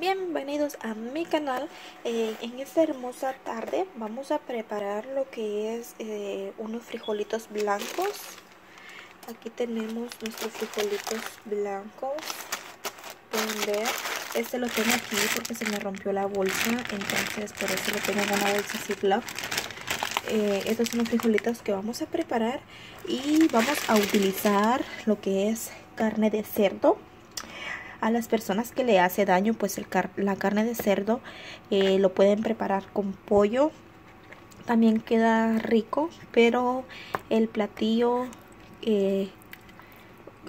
Bienvenidos a mi canal. Eh, en esta hermosa tarde vamos a preparar lo que es eh, unos frijolitos blancos. Aquí tenemos nuestros frijolitos blancos. Pueden ver. Este lo tengo aquí porque se me rompió la bolsa. Entonces por eso lo tengo en una bolsa Ziploc. Eh, estos son los frijolitos que vamos a preparar. Y vamos a utilizar lo que es carne de cerdo a las personas que le hace daño pues la carne de cerdo eh, lo pueden preparar con pollo. También queda rico pero el platillo eh,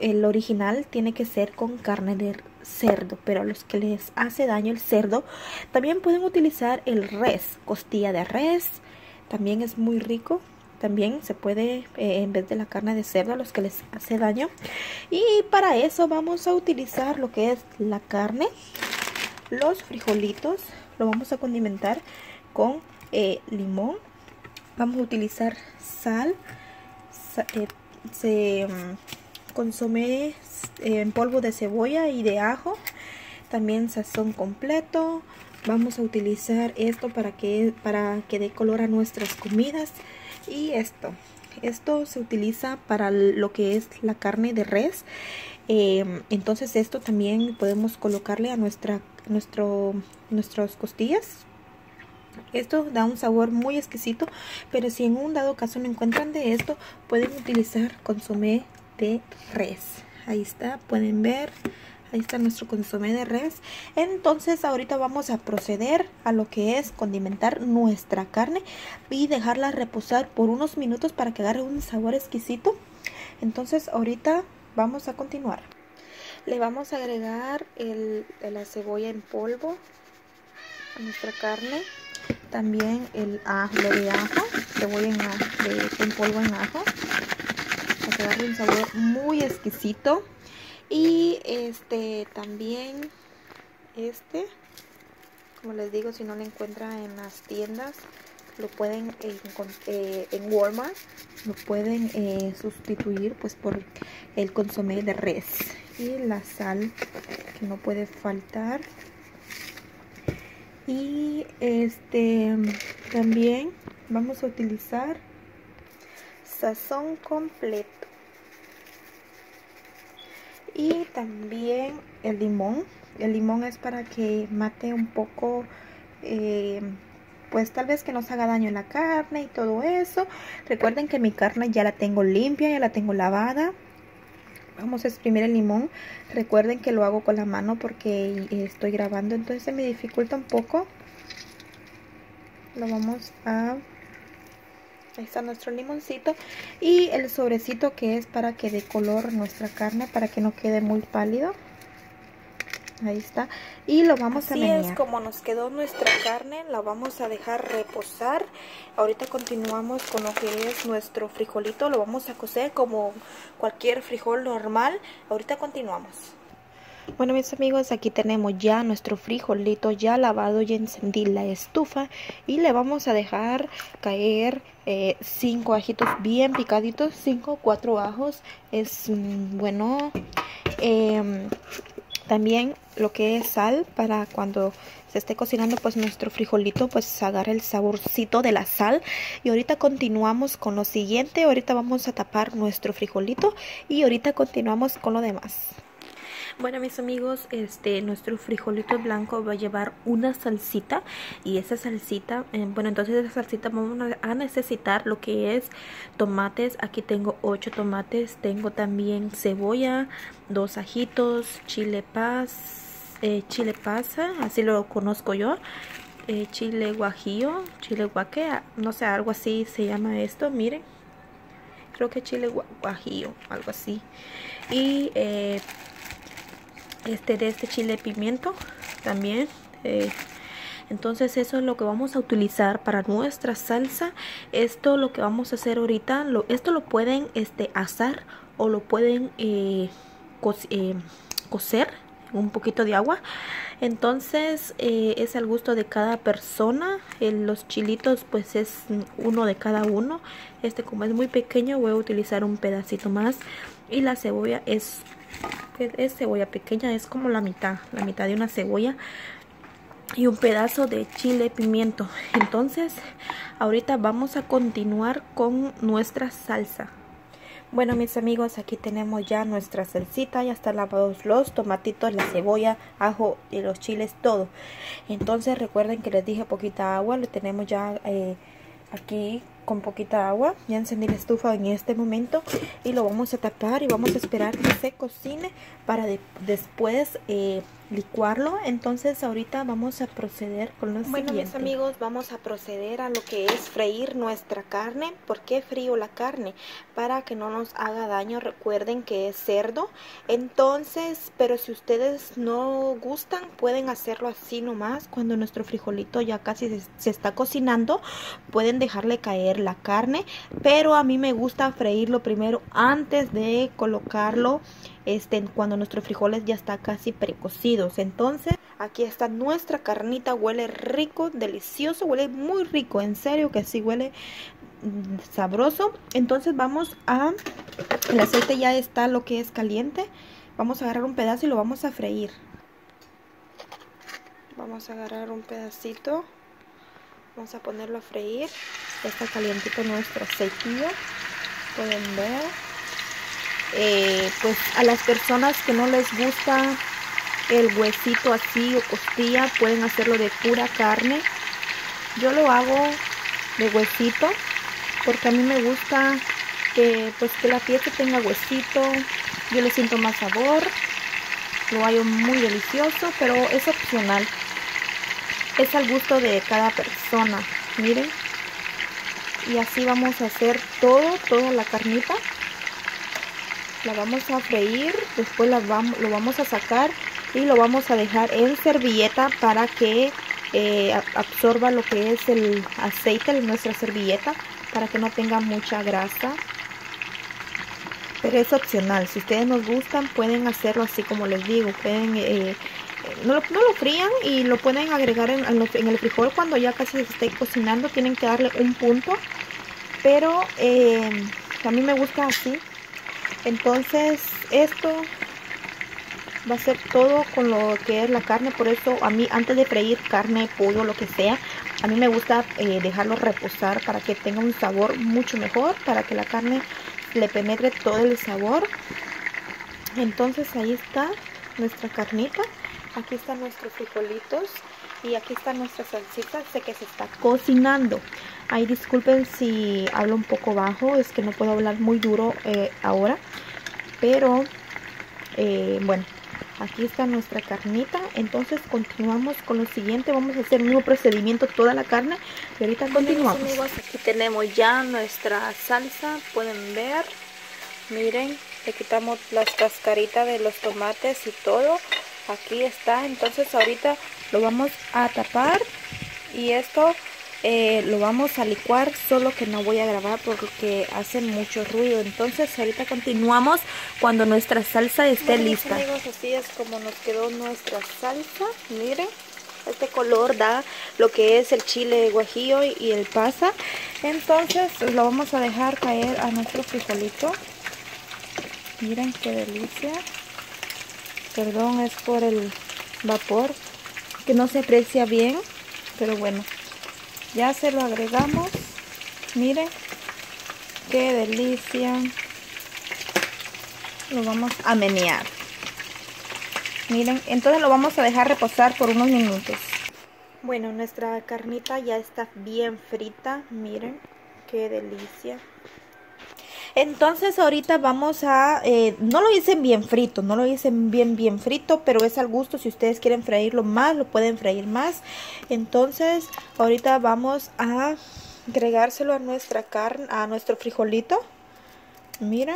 el original tiene que ser con carne de cerdo pero a los que les hace daño el cerdo también pueden utilizar el res costilla de res también es muy rico también se puede eh, en vez de la carne de cerdo a los que les hace daño. Y para eso vamos a utilizar lo que es la carne los frijolitos lo vamos a condimentar con eh, limón. Vamos a utilizar sal eh, se mm, consome en polvo de cebolla y de ajo. También sazón completo. Vamos a utilizar esto para que para que dé color a nuestras comidas y esto. Esto se utiliza para lo que es la carne de res. Em, entonces esto también podemos colocarle a nuestra nuestro nuestras costillas. Esto da un sabor muy exquisito pero si en un dado caso no encuentran de esto pueden utilizar consomé de res. Ahí está pueden ver Ahí está nuestro consomé de res. Entonces ahorita vamos a proceder a lo que es condimentar nuestra carne y dejarla reposar por unos minutos para que agarre un sabor exquisito. Entonces ahorita vamos a continuar. Le vamos a agregar el, la cebolla en polvo a nuestra carne. También el ajo, de ajo, cebolla en, en polvo en ajo. Para que un sabor muy exquisito. Y este también, este, como les digo, si no lo encuentran en las tiendas, lo pueden eh, en Walmart, lo pueden eh, sustituir pues por el consomé de res y la sal que no puede faltar. Y este también vamos a utilizar sazón completo y también el limón. El limón es para que mate un poco eh, pues tal vez que nos haga daño en la carne y todo eso. Recuerden que mi carne ya la tengo limpia ya la tengo lavada. Vamos a exprimir el limón. Recuerden que lo hago con la mano porque estoy grabando entonces se me dificulta un poco. Lo vamos a Ahí está nuestro limoncito. Y el sobrecito que es para que dé color nuestra carne, para que no quede muy pálido. Ahí está. Y lo vamos a menear. Así es como nos quedó nuestra carne. La vamos a dejar reposar. Ahorita continuamos con lo que es nuestro frijolito. Lo vamos a cocer como cualquier frijol normal. Ahorita continuamos. Bueno mis amigos, aquí tenemos ya nuestro frijolito ya lavado, y encendí la estufa y le vamos a dejar caer eh, cinco ajitos bien picaditos, cinco, cuatro ajos, es mm, bueno. Em, también lo que es sal para cuando se esté cocinando pues nuestro frijolito pues agarre el saborcito de la sal y ahorita continuamos con lo siguiente ahorita vamos a tapar nuestro frijolito y ahorita continuamos con lo demás bueno mis amigos, este nuestro frijolito blanco va a llevar una salsita y esa salsita, eh, bueno entonces esa salsita vamos a necesitar lo que es tomates, aquí tengo 8 tomates, tengo también cebolla, dos ajitos, chile paz, eh, chile pasa, así lo conozco yo, eh, chile guajillo, chile guaque, no sé, algo así se llama esto, miren creo que chile guajillo, algo así. Y eh, este de este chile pimiento también eh, entonces eso es lo que vamos a utilizar para nuestra salsa. Esto lo que vamos a hacer ahorita lo, esto lo pueden este asar o lo pueden eh, eh, cocer un poquito de agua. Entonces es al gusto de cada persona. Los chilitos pues es uno de cada uno. Este como es muy pequeño voy a utilizar un pedacito más y la cebolla es es cebolla pequeña, es como la mitad, la mitad de una cebolla. y un pedazo de chile pimiento entonces ahorita vamos a continuar con nuestra salsa bueno mis amigos aquí tenemos ya nuestra salsita ya están lavados los tomatitos la cebolla ajo y los chiles todo entonces recuerden que les dije poquita agua lo tenemos ya eh, aquí con poquita agua. Ya encendí la estufa en este momento y lo vamos a tapar y vamos a esperar que se cocine para después eh, licuarlo. Entonces ahorita vamos a proceder con lo bueno, mis amigos, vamos a proceder a lo que es freír nuestra carne. ¿Por qué frío la carne? Para que no nos haga daño. Recuerden que es cerdo. Entonces, pero si ustedes no gustan, pueden hacerlo así nomás. Cuando nuestro frijolito ya casi se, se está cocinando, pueden dejarle caer la carne. Pero a mí me gusta freírlo primero antes de colocarlo este, cuando nuestros frijoles ya está casi precocidos. Entonces, aquí está nuestra carnita, huele rico, delicioso, huele muy rico, en serio que sí huele mm, sabroso. Entonces vamos a, el aceite ya está lo que es caliente. Vamos a agarrar un pedazo y lo vamos a freír. Vamos a agarrar un pedacito. Vamos a ponerlo a freír. Ya está calientito nuestro aceitillo. Pueden ver. Eh, pues a las personas que no les gusta el huesito así o costilla pueden hacerlo de pura carne yo lo hago de huesito porque a mí me gusta que pues que la pieza tenga huesito yo le siento más sabor lo hallo muy delicioso pero es opcional es al gusto de cada persona. Miren. Y así vamos a hacer todo toda la carnita. La vamos a freír, después la vamos, lo vamos a sacar y lo vamos a dejar en servilleta para que eh, absorba lo que es el aceite de nuestra servilleta para que no tenga mucha grasa. Pero es opcional. Si ustedes nos gustan pueden hacerlo así como les digo. Pueden eh, no, lo, frían y lo pueden agregar en, en, el frijol cuando ya casi se esté cocinando tienen que darle un punto. Pero eh, a mí me gusta así. Entonces esto va a ser todo con lo que es la carne. Por eso a mí antes de freír carne pollo lo que sea a mí me gusta eh, dejarlo reposar para que tenga un sabor mucho mejor para que la carne le penetre todo el sabor. Entonces ahí está nuestra carnita aquí están nuestros frijolitos y aquí está nuestra salsita sé que se está cocinando Ay, disculpen si hablo un poco bajo, es que no puedo hablar muy duro eh, ahora. Pero, eh, bueno, aquí está nuestra carnita. Entonces continuamos con lo siguiente. Vamos a hacer un nuevo procedimiento toda la carne. Y ahorita continuamos. amigos, aquí tenemos ya nuestra salsa. Pueden ver. Miren, le quitamos las cascaritas de los tomates y todo. Aquí está. Entonces ahorita lo vamos a tapar. Y esto eh, lo vamos a licuar solo que no voy a grabar porque hace mucho ruido. Entonces ahorita continuamos cuando nuestra salsa esté lista. amigos así es como nos quedó nuestra salsa. Miren este color da lo que es el chile guajillo y el pasa. Entonces lo vamos a dejar caer a nuestro frijolito. Miren qué delicia perdón es por el vapor que no se aprecia bien pero bueno ya se lo agregamos. Miren qué delicia. Lo vamos a menear. Miren entonces lo vamos a dejar reposar por unos minutos. Bueno nuestra carnita ya está bien frita. Miren qué delicia entonces ahorita vamos a, eh, no lo hice bien frito, no lo hice bien bien frito, pero es al gusto, si ustedes quieren freírlo más, lo pueden freír más. Entonces ahorita vamos a agregárselo a nuestra carne, a nuestro frijolito. Mira,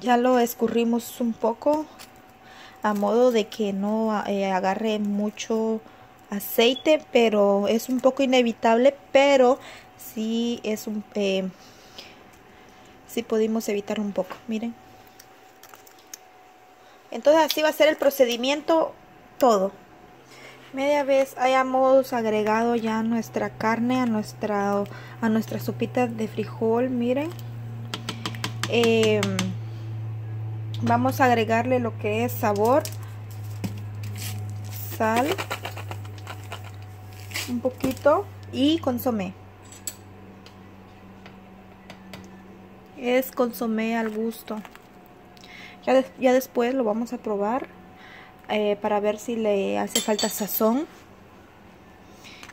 ya lo escurrimos un poco a modo de que no eh, agarre mucho aceite, pero es un poco inevitable, pero sí es un... Eh, si pudimos evitar un poco, miren. Entonces así va a ser el procedimiento todo. Media vez hayamos agregado ya nuestra carne a nuestra, a nuestra sopita de frijol, miren. Em, vamos a agregarle lo que es sabor. sal, un poquito y consomé. Es consomé al gusto. Ya, después lo vamos a probar eh, para ver si le hace falta sazón.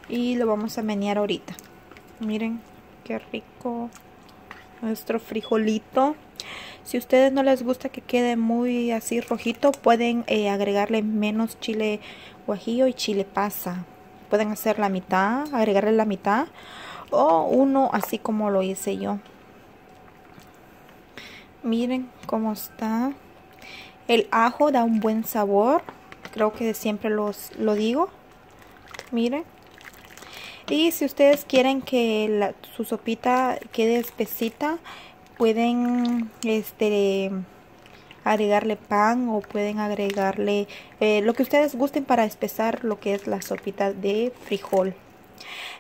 Y lo vamos a menear ahorita. Miren qué rico nuestro frijolito. Si ustedes no les gusta que quede muy así rojito, pueden eh, agregarle menos chile guajillo y chile pasa. Pueden hacer la mitad, agregarle la mitad o uno así como lo hice yo. Miren cómo está. El ajo da un buen sabor. Creo que siempre los, lo digo. Miren. Y si ustedes quieren que su sopita quede espesita, pueden este agregarle pan o pueden agregarle eh, lo que ustedes gusten para espesar lo que es la sopita de frijol.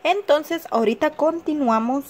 Entonces ahorita continuamos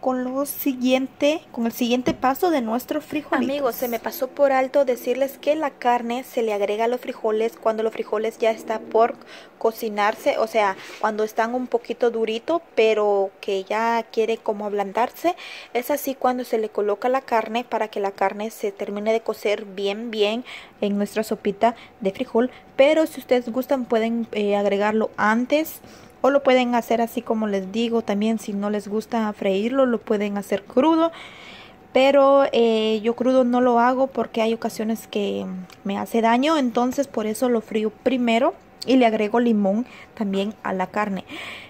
con lo siguiente, con el siguiente paso de nuestro frijol. Amigos, se me pasó por alto decirles que la carne se le agrega a los frijoles cuando los frijoles ya está por cocinarse, o sea, cuando están un poquito durito, pero que ya quiere como ablandarse, es así cuando se le coloca la carne para que la carne se termine de cocer bien bien en nuestra sopita de frijol, pero si ustedes gustan pueden eh, agregarlo antes o lo pueden hacer así como les digo también si no les gusta freírlo lo pueden hacer crudo pero eh, yo crudo no lo hago porque hay ocasiones que me hace daño entonces por eso lo frío primero y le agrego limón también a la carne.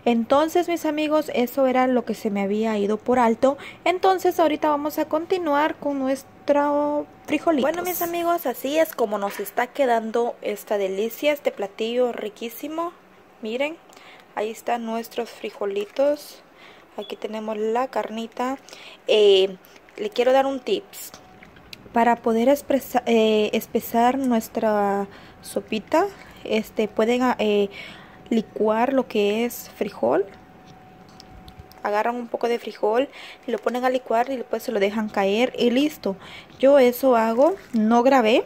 Entonces mis amigos eso era lo que se me había ido por alto. Entonces ahorita vamos a continuar con nuestro frijolito bueno mis amigos así es como nos está quedando esta delicia este platillo riquísimo. Miren ahí están nuestros frijolitos. Aquí tenemos la carnita. Eh, le quiero dar un tips. Para poder eh, espesar nuestra sopita este pueden eh, licuar lo que es frijol. Agarran un poco de frijol y lo ponen a licuar y después se lo dejan caer y listo. Yo eso hago no grabé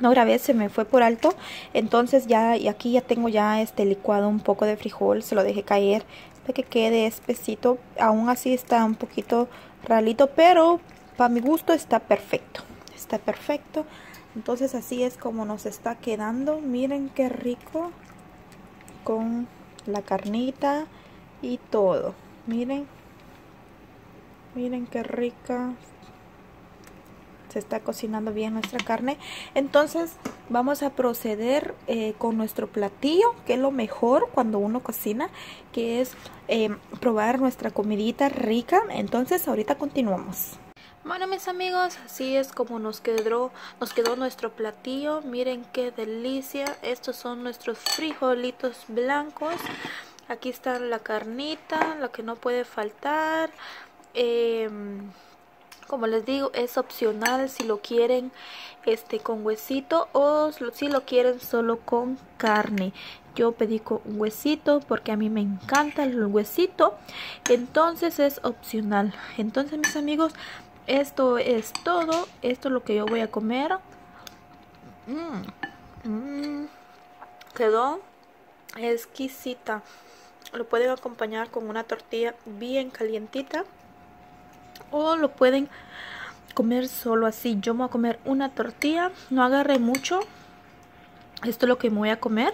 no grabé, se me fue por alto. Entonces ya, y aquí ya tengo ya este licuado un poco de frijol, se lo dejé caer para que quede espesito. Aún así está un poquito ralito, pero para mi gusto está perfecto. Está perfecto. Entonces así es como nos está quedando. Miren qué rico con la carnita y todo. Miren. Miren qué rica se está cocinando bien nuestra carne. Entonces vamos a proceder eh, con nuestro platillo, que es lo mejor cuando uno cocina, que es eh, probar nuestra comidita rica. Entonces ahorita continuamos. Bueno mis amigos, así es como nos quedó, nos quedó nuestro platillo. Miren qué delicia. Estos son nuestros frijolitos blancos. Aquí está la carnita, lo que no puede faltar. Eh, como les digo es opcional si lo quieren este con huesito o si lo quieren solo con carne. Yo pedí con huesito porque a mí me encanta el huesito entonces es opcional. Entonces mis amigos esto es todo esto es lo que yo voy a comer. Mm, mm, quedó exquisita. Lo pueden acompañar con una tortilla bien calientita o lo pueden comer solo así. Yo me voy a comer una tortilla, no agarré mucho. Esto es lo que me voy a comer.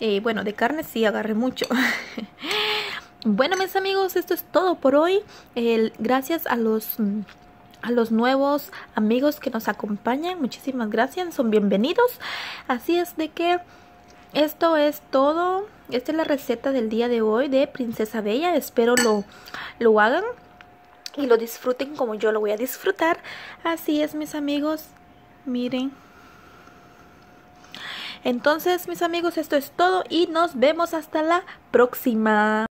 Eh, bueno, de carne sí agarré mucho. bueno, mis amigos, esto es todo por hoy. gracias a los a los nuevos amigos que nos acompañan. Muchísimas gracias, son bienvenidos. Así es de que esto es todo. Esta es la receta del día de hoy de Princesa Bella. Espero lo, lo hagan y lo disfruten como yo lo voy a disfrutar. Así es, mis amigos. Miren. Entonces, mis amigos, esto es todo y nos vemos hasta la próxima.